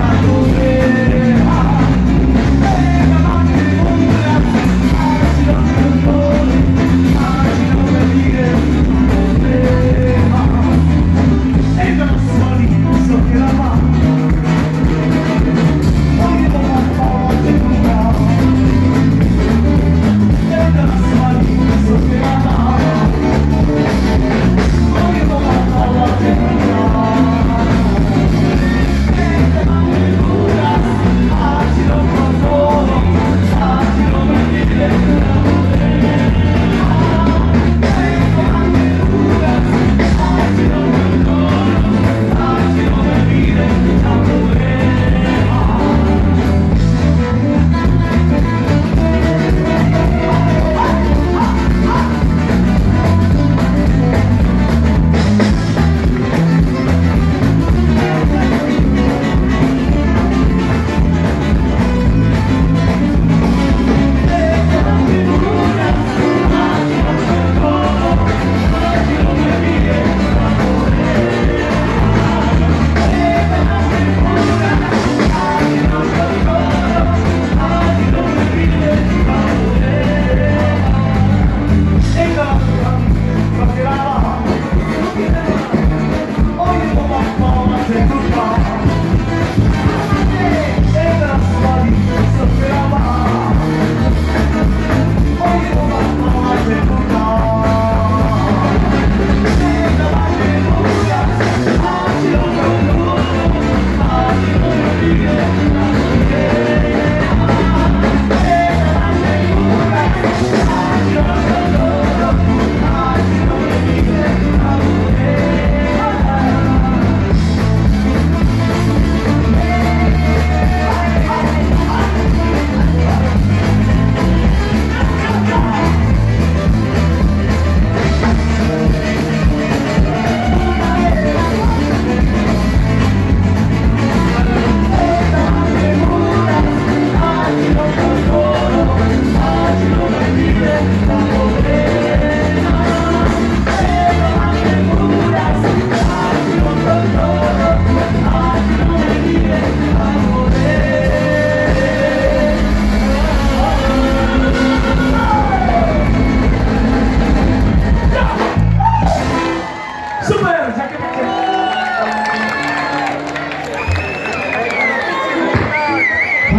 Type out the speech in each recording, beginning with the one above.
a correr.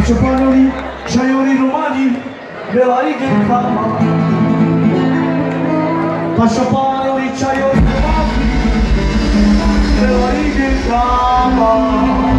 Lucio Pagnoli, Ciaiori Romani, nella riga in Kama. Lucio Pagnoli, Ciaiori Romani, nella riga in Kama.